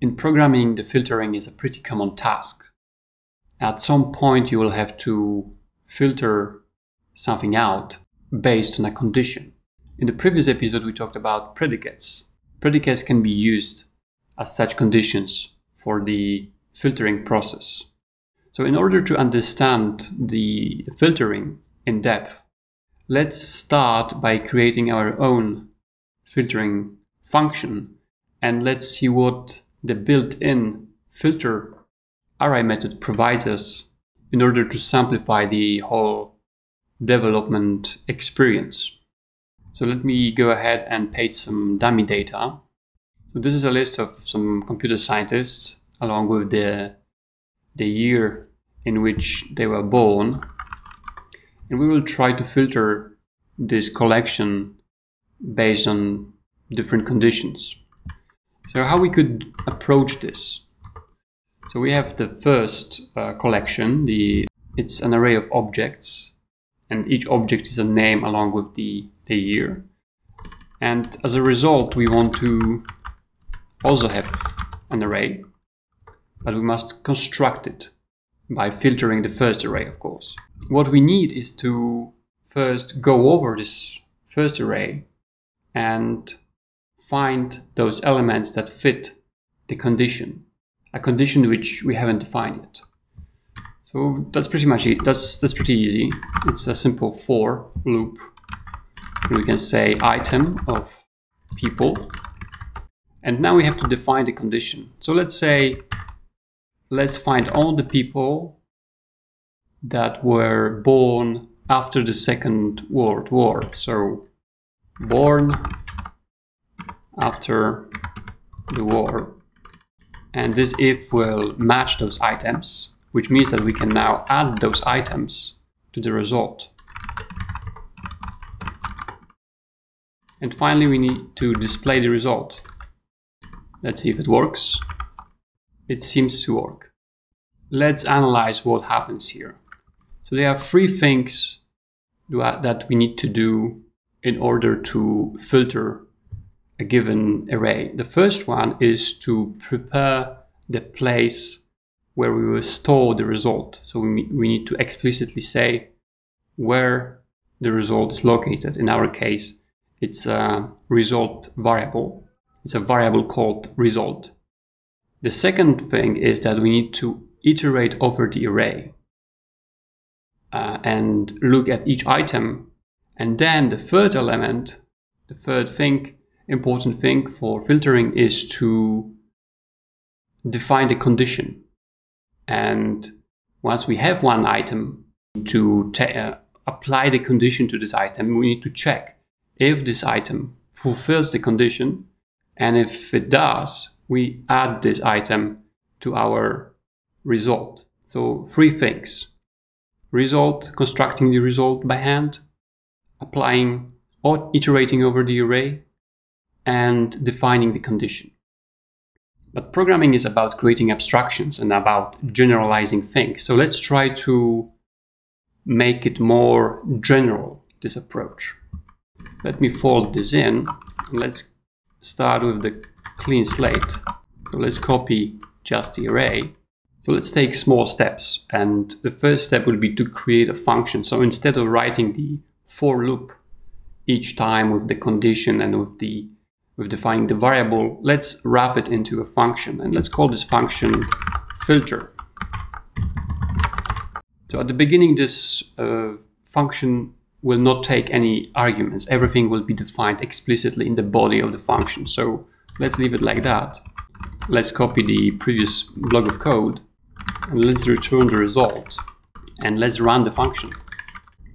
in programming, the filtering is a pretty common task. At some point, you will have to filter something out based on a condition. In the previous episode, we talked about predicates. Predicates can be used as such conditions for the filtering process. So, in order to understand the filtering in depth, let's start by creating our own filtering function and let's see what the built-in filter array method provides us in order to simplify the whole development experience. So let me go ahead and paste some dummy data. So this is a list of some computer scientists along with the, the year in which they were born. And we will try to filter this collection based on different conditions. So how we could approach this? So we have the first uh, collection, the it's an array of objects and each object is a name along with the, the year. And as a result, we want to also have an array, but we must construct it by filtering the first array, of course. What we need is to first go over this first array and find those elements that fit the condition, a condition which we haven't defined yet. So that's pretty much it. That's, that's pretty easy. It's a simple for loop. We can say item of people. And now we have to define the condition. So let's say, let's find all the people that were born after the Second World War. So born after the war. And this if will match those items, which means that we can now add those items to the result. And finally, we need to display the result. Let's see if it works. It seems to work. Let's analyze what happens here. So there are three things that we need to do in order to filter a given array. The first one is to prepare the place where we will store the result. So we, we need to explicitly say where the result is located. In our case, it's a result variable. It's a variable called result. The second thing is that we need to iterate over the array uh, and look at each item. And then the third element, the third thing important thing for filtering is to define the condition. And once we have one item to uh, apply the condition to this item, we need to check if this item fulfills the condition. And if it does, we add this item to our result. So three things. Result, constructing the result by hand, applying or iterating over the array, and defining the condition. But programming is about creating abstractions and about generalizing things. So let's try to make it more general, this approach. Let me fold this in. Let's start with the clean slate. So let's copy just the array. So let's take small steps. And the first step will be to create a function. So instead of writing the for loop each time with the condition and with the with defining the variable, let's wrap it into a function and let's call this function filter. So at the beginning, this uh, function will not take any arguments. Everything will be defined explicitly in the body of the function. So let's leave it like that. Let's copy the previous block of code and let's return the result and let's run the function.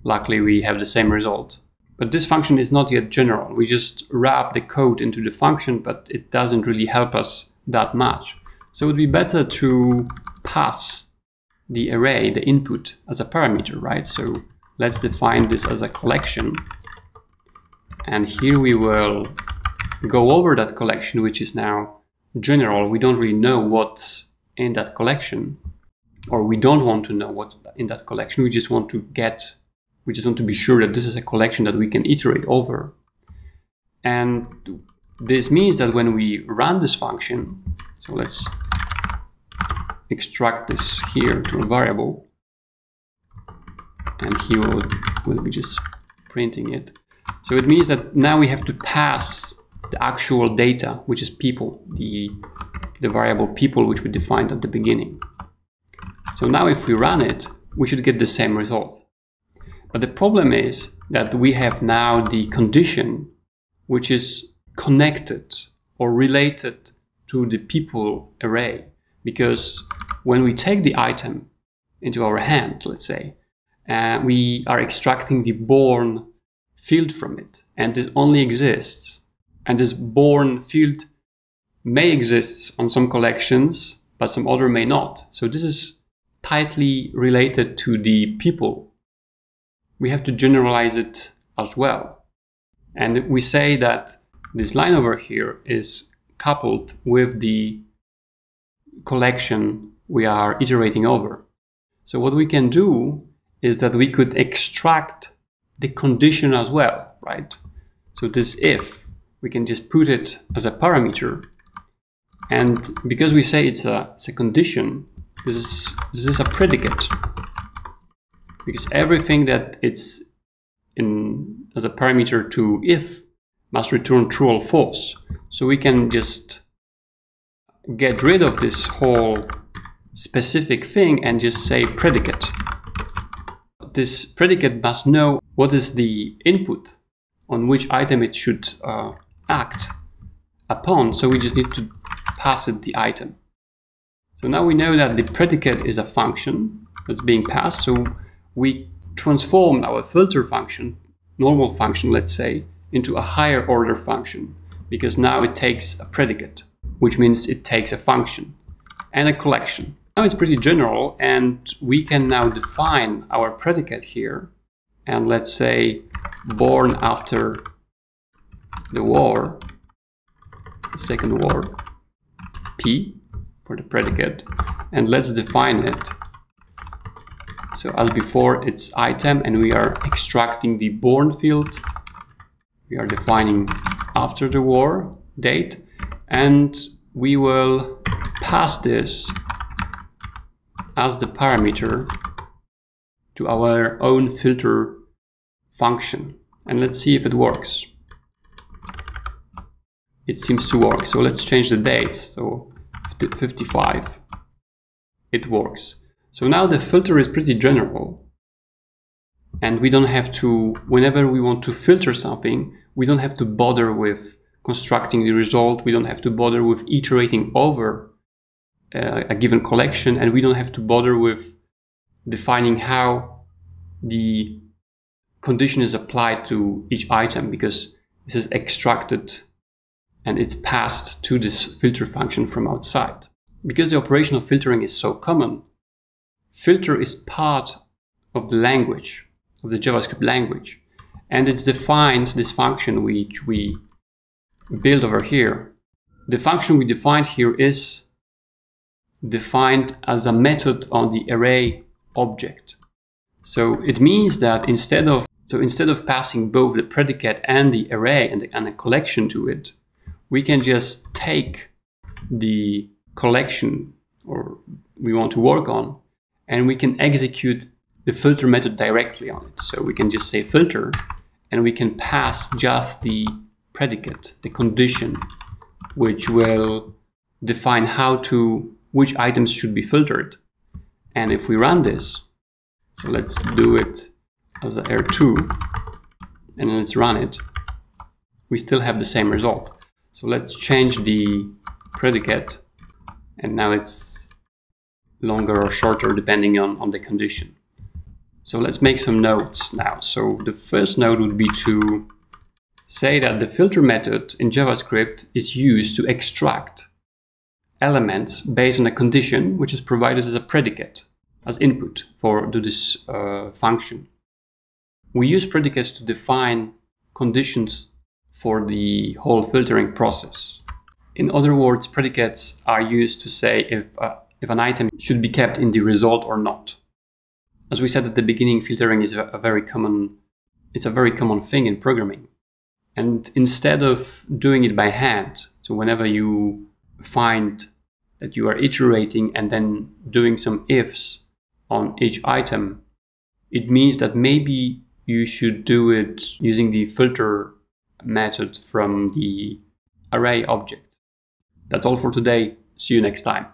Luckily, we have the same result. But this function is not yet general. We just wrap the code into the function, but it doesn't really help us that much. So it would be better to pass the array, the input, as a parameter, right? So let's define this as a collection. And here we will go over that collection, which is now general. We don't really know what's in that collection, or we don't want to know what's in that collection. We just want to get we just want to be sure that this is a collection that we can iterate over. And This means that when we run this function, so let's extract this here to a variable, and here will, will be just printing it. So it means that now we have to pass the actual data, which is people, the, the variable people which we defined at the beginning. So now if we run it, we should get the same result. But the problem is that we have now the condition which is connected or related to the people array. Because when we take the item into our hand, let's say, uh, we are extracting the born field from it. And this only exists. And this born field may exist on some collections, but some other may not. So this is tightly related to the people. We have to generalize it as well. And we say that this line over here is coupled with the collection we are iterating over. So what we can do is that we could extract the condition as well, right? So this if, we can just put it as a parameter. And because we say it's a, it's a condition, this is, this is a predicate. Because everything that it's in as a parameter to if must return true or false. So we can just get rid of this whole specific thing and just say predicate. This predicate must know what is the input on which item it should uh, act upon. So we just need to pass it the item. So now we know that the predicate is a function that's being passed. So we transform our filter function, normal function, let's say, into a higher order function because now it takes a predicate, which means it takes a function and a collection. Now it's pretty general and we can now define our predicate here and let's say born after the war, the second war, P for the predicate, and let's define it. So as before, it's item and we are extracting the born field. We are defining after the war date and we will pass this as the parameter to our own filter function. And let's see if it works. It seems to work. So let's change the dates. So 55, it works. So now the filter is pretty general. And we don't have to, whenever we want to filter something, we don't have to bother with constructing the result. We don't have to bother with iterating over uh, a given collection. And we don't have to bother with defining how the condition is applied to each item because this is extracted and it's passed to this filter function from outside. Because the operation of filtering is so common, filter is part of the language, of the JavaScript language. And it's defined, this function which we build over here. The function we defined here is defined as a method on the array object. So it means that instead of so instead of passing both the predicate and the array and, the, and a collection to it, we can just take the collection or we want to work on and we can execute the filter method directly on it. So we can just say filter and we can pass just the predicate, the condition, which will define how to, which items should be filtered. And if we run this, so let's do it as a R2 and let's run it, we still have the same result. So let's change the predicate and now it's longer or shorter depending on, on the condition. So let's make some notes now. So the first note would be to say that the filter method in JavaScript is used to extract elements based on a condition which is provided as a predicate, as input for to this uh, function. We use predicates to define conditions for the whole filtering process. In other words, predicates are used to say if, uh, if an item should be kept in the result or not. As we said at the beginning, filtering is a very common, it's a very common thing in programming. And instead of doing it by hand, so whenever you find that you are iterating and then doing some ifs on each item, it means that maybe you should do it using the filter method from the array object. That's all for today. See you next time.